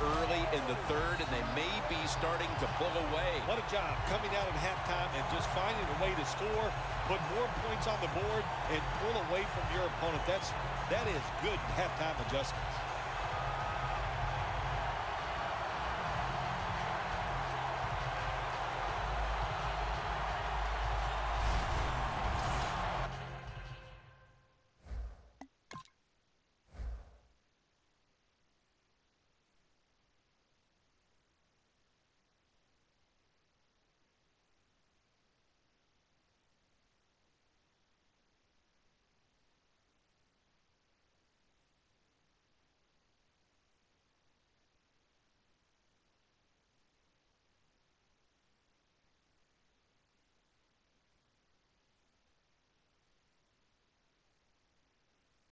early in the third, and they may be starting to pull away. What a job coming out at halftime and just finding a way to score, put more points on the board, and pull away from your opponent. That's, that is good halftime adjustments.